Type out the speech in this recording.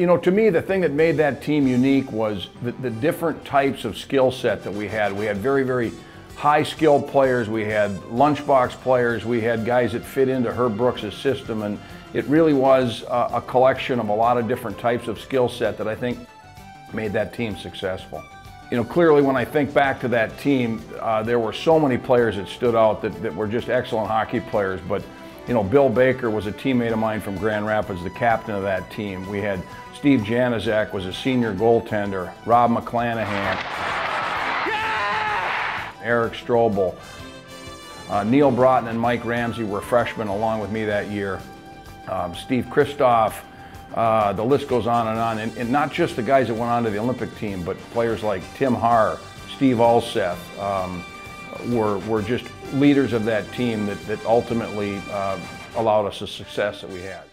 You know, to me, the thing that made that team unique was the, the different types of skill set that we had. We had very, very high skilled players. We had lunchbox players. We had guys that fit into Herb Brooks' system. And it really was a, a collection of a lot of different types of skill set that I think made that team successful. You know, clearly when I think back to that team, uh, there were so many players that stood out that, that were just excellent hockey players. But, you know, Bill Baker was a teammate of mine from Grand Rapids, the captain of that team. We had Steve Janaszak was a senior goaltender. Rob McClanahan. Eric Strobel. Uh, Neal Broten and Mike Ramsey were freshmen along with me that year. Um, Steve Christoff. Uh, the list goes on and on. And, and, not just the guys that went on to the Olympic team, but players like Tim Harrer, Steve Ulseth um, were, were just leaders of that team that, that ultimately uh, allowed us the success that we had.